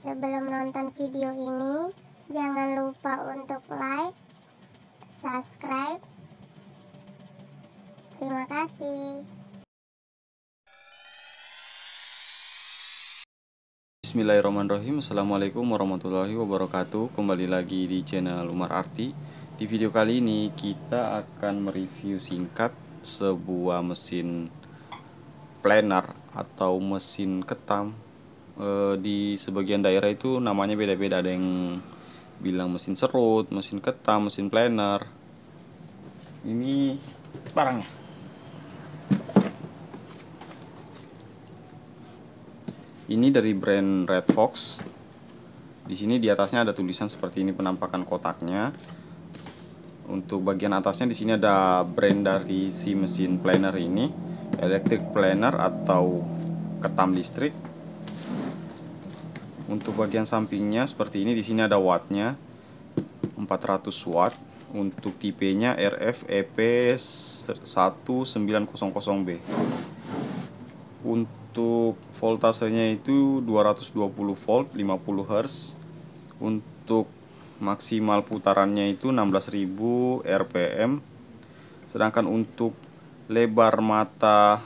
Sebelum nonton video ini, jangan lupa untuk like, subscribe. Terima kasih. Bismillahirrahmanirrahim Assalamualaikum warahmatullahi wabarakatuh Kembali lagi di channel Umar Arti Di video kali ini kita akan mereview singkat Sebuah mesin planer atau mesin ketam e, Di sebagian daerah itu namanya beda-beda Ada yang bilang mesin serut, mesin ketam, mesin planer Ini barangnya Ini dari brand Red Fox. Di sini di atasnya ada tulisan seperti ini penampakan kotaknya. Untuk bagian atasnya di sini ada brand dari si mesin planer ini, electric planer atau ketam listrik. Untuk bagian sampingnya seperti ini di sini ada wattnya 400 watt. Untuk tipenya RF EP 1900B. Untuk voltasenya itu 220 volt 50 Hz untuk maksimal putarannya itu 16.000 rpm sedangkan untuk lebar mata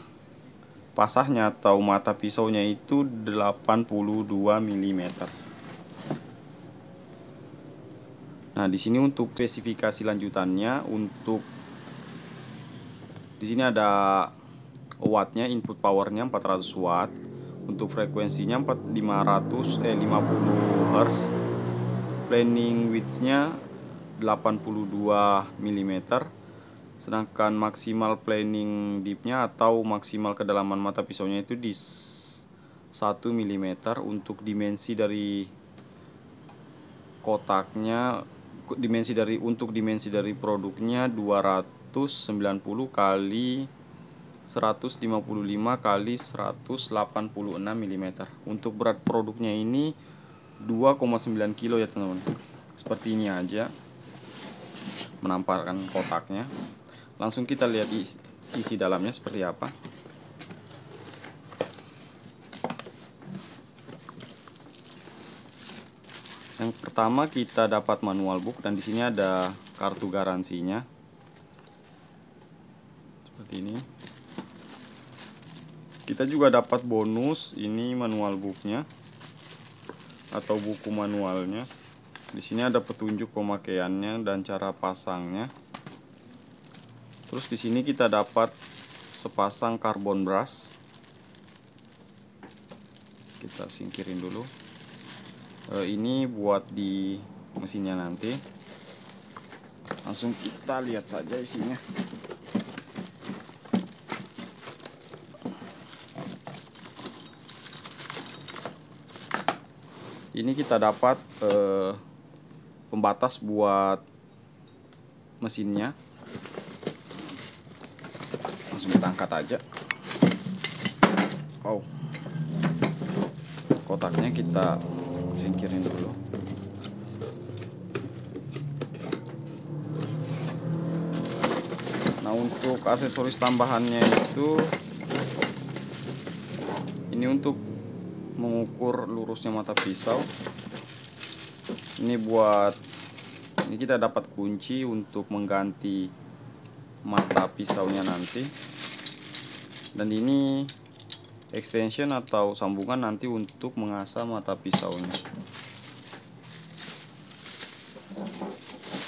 pasahnya atau mata pisaunya itu 82 mm Nah, di sini untuk spesifikasi lanjutannya untuk di sini ada wattnya input powernya 400 watt untuk frekuensinya 4500 eh 50 Hz planning widthnya 82 mm sedangkan maksimal planning deepnya atau maksimal kedalaman mata pisaunya itu di 1 mm untuk dimensi dari kotaknya dimensi dari untuk dimensi dari produknya 290 kali 155 kali 186 mm untuk berat produknya ini 2,9 kilo ya teman-teman. Seperti ini aja menampakkan kotaknya langsung kita lihat isi, isi dalamnya seperti apa. Yang pertama kita dapat manual book dan di sini ada kartu garansinya. Seperti ini. Kita juga dapat bonus ini manual booknya atau buku manualnya. Di sini ada petunjuk pemakaiannya dan cara pasangnya terus di sini kita dapat sepasang carbon brush kita singkirin dulu. E, ini buat di mesinnya nanti. Langsung kita lihat saja isinya. Ini kita dapat eh, pembatas buat mesinnya langsung kita angkat aja. Oh kotaknya kita singkirin dulu. Nah untuk aksesoris tambahannya itu ini untuk mengukur lurusnya mata pisau. Ini buat ini kita dapat kunci untuk mengganti mata pisaunya nanti dan ini extension atau sambungan nanti untuk mengasah mata pisaunya.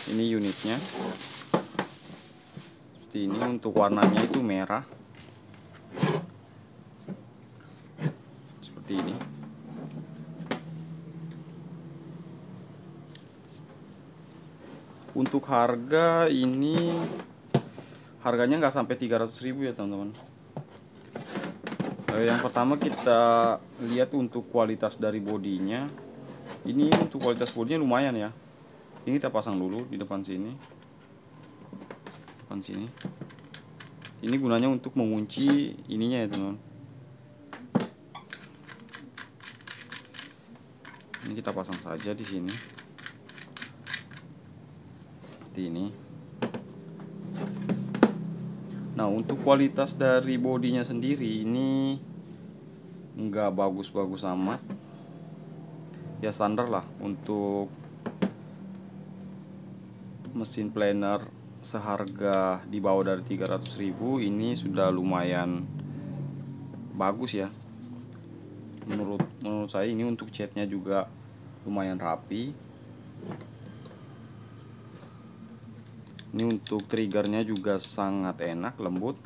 Ini unitnya. Seperti ini untuk warnanya itu merah. Seperti ini. Untuk harga ini harganya nggak sampai 300 ribu ya teman-teman yang pertama kita lihat untuk kualitas dari bodinya. Ini untuk kualitas bodinya lumayan ya. Ini kita pasang dulu di depan sini. Depan sini. Ini gunanya untuk mengunci ininya ya teman-teman. Ini kita pasang saja di sini. Seperti ini nah untuk kualitas dari bodinya sendiri ini enggak bagus-bagus amat. Ya standar lah untuk mesin planer seharga di bawah dari 300.000 ini sudah lumayan bagus ya. Menurut menurut saya ini untuk catnya juga lumayan rapi ini untuk triggernya juga sangat enak lembut.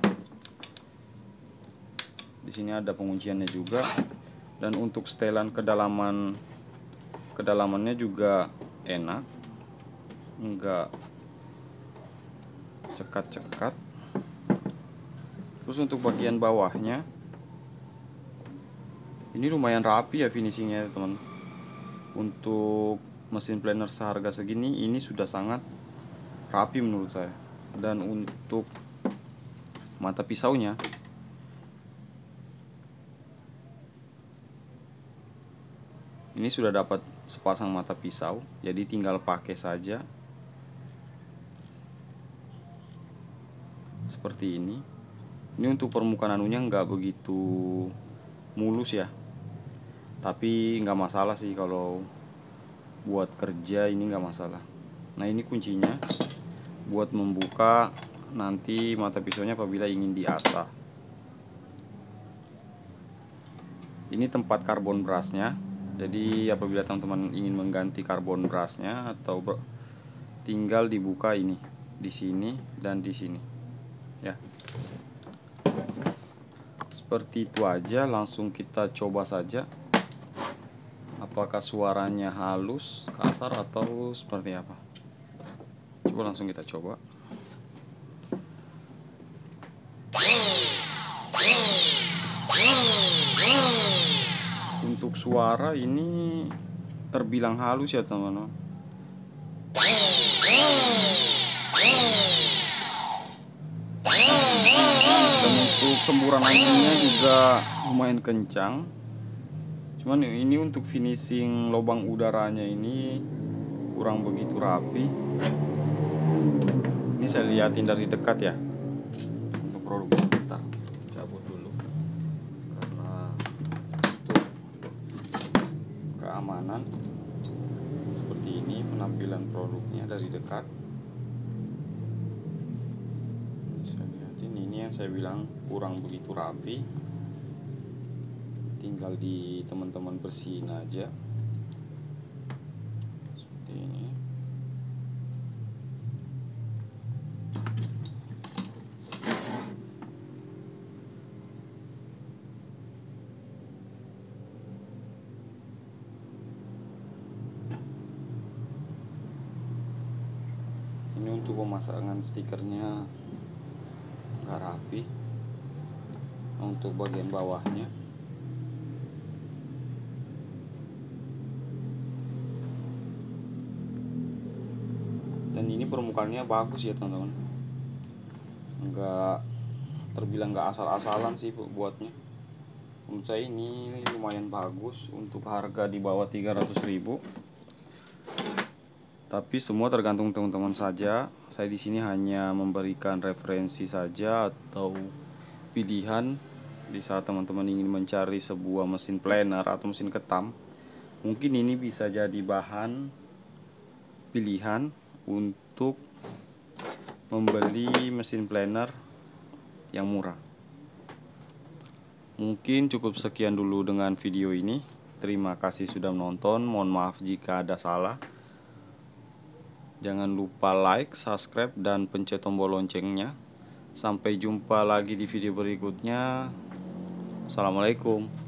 Di sini ada pengunciannya juga. Dan untuk setelan kedalaman kedalamannya juga enak. Enggak cekat-cekat. Terus untuk bagian bawahnya ini lumayan rapi ya finishingnya teman. Untuk mesin planer seharga segini ini sudah sangat rapi menurut saya. Dan untuk mata pisaunya ini sudah dapat sepasang mata pisau jadi tinggal pakai saja. Seperti ini. Ini untuk permukaan anunya nggak begitu mulus ya. Tapi nggak masalah sih kalau buat kerja ini nggak masalah. Nah ini kuncinya buat membuka nanti mata pisaunya apabila ingin diasah. Ini tempat karbon brushnya jadi apabila teman-teman ingin mengganti karbon brushnya atau tinggal dibuka ini di sini dan di sini. Ya. Seperti itu aja langsung kita coba saja. Apakah suaranya halus kasar atau seperti apa coba langsung kita coba. Untuk suara ini terbilang halus ya teman-teman. Untuk semburan anginnya juga lumayan kencang. Cuman ini untuk finishing lubang udaranya ini kurang begitu rapi ini saya liatin dari dekat ya. Untuk produk kita cabut dulu. Karena untuk keamanan. Seperti ini penampilan produknya dari dekat. Saya liatin ini yang saya bilang kurang begitu rapi. Tinggal di teman-teman bersihin aja seperti ini ini untuk pemasangan stikernya nggak rapi untuk bagian bawahnya. Dan ini permukaannya bagus ya teman-teman. Nggak terbilang nggak asal-asalan sih bu- buatnya. Menurut saya ini lumayan bagus untuk harga di bawah 300.000 tapi semua tergantung teman-teman saja saya di sini hanya memberikan referensi saja atau pilihan di saat teman-teman ingin mencari sebuah mesin planer atau mesin ketam mungkin ini bisa jadi bahan pilihan untuk membeli mesin planer yang murah. Mungkin cukup sekian dulu dengan video ini. Terima kasih sudah menonton. Mohon maaf jika ada salah. Jangan lupa like, subscribe, dan pencet tombol loncengnya. Sampai jumpa lagi di video berikutnya. Assalamualaikum.